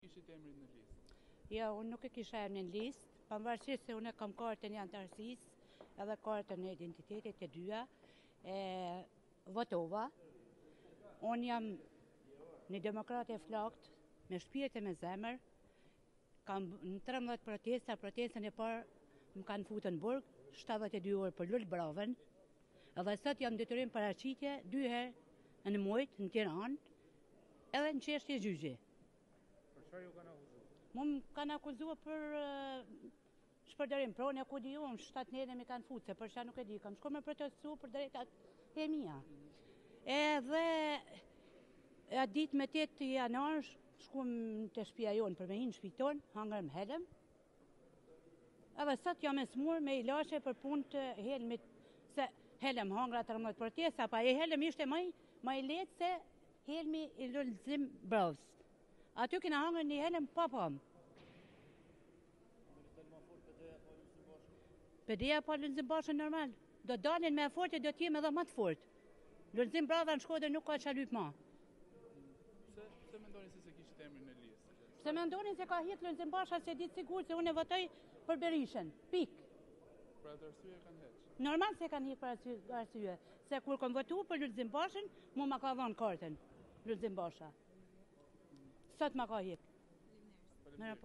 kishit emrin në listë? Jo, unë nuk e kisha emrin në listë, pavarësisht se unë e kam kartën e anëtarësisë, edhe kartën e identitetit të dyja, e votova. Unë jam një demokrate e flakt, me shpirt e me zemër, kam në 13 protesta, protestën e parë më kanë fut në burg, 72 orë për Lul Bravën, edhe sot jam detyrim paraqitje, dy herë në mujt, në Tiranë, edhe në çështje gjyqi. Për çfarë ju kanë akuzuar? Mu më kanë akuzu për shpërdorim, prone ku di unë, shtatë nene m'i kanë fut, se për çka nuk e di, kam shku me protestu për të drejtat e mia. Edhe atë ditë me 8 janar, shkum te shpia jonë për me hi n'shpi tonë, hangërëm helm, Edhe sot jam e smurë me ilaçe për punë të helmit se helm hangra 13 protesta, po ai helm ishte ma i lehtë se helmi i Lulzim Bravës. Aty kena hangër një helm papam. PD-ja pa Lulzim Bashën normal. Do dalim më e fortë e do të jemi edhe ma të fortë. Lulzim Brava në Shkodër nuk ka ça lyp më. Pse pse mendoni se s'e kishit emrin në listë? Pse mendoni? Se e ka hek Lulzim Basha se e di të sigurt se unë votoj për Berishën. Pik. Për atë arsye ju kanë heq. Normal se m'kanë hek për atë arsye, se kur kam votu për Lulzim Bashën, mu ma ka dhon kartën Lulzim Basha. Sot ma ka hek. Faleminderit.